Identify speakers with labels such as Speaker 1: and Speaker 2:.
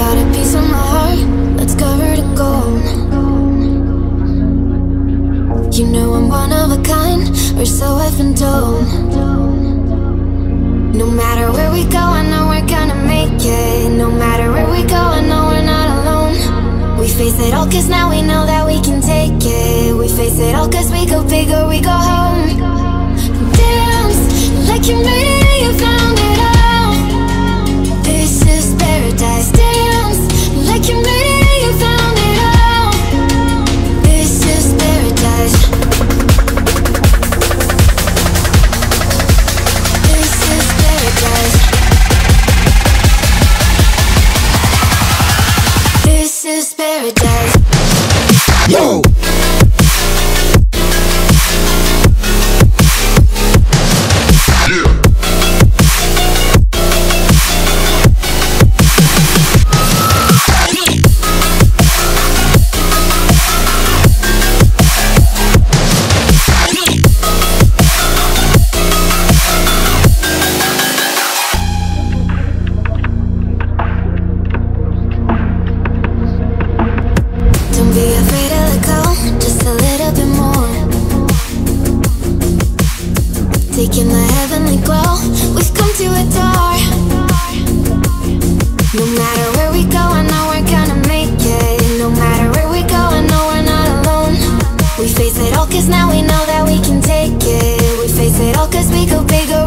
Speaker 1: Got a piece of my heart that's covered in gold. You know I'm one of a kind, or so I've been told. No matter where we go, I know we're gonna make it. No matter where we go, I know we're not alone. We face it all cause now we know that we can take it. We face it all cause we go big or we go home. Dance like you Yo, taking the heavenly glow. We've come to adore No matter where we go, I know we're gonna make it. No matter where we go, I know we're not alone. We face it all cause now we know that we can take it. We face it all cause we go bigger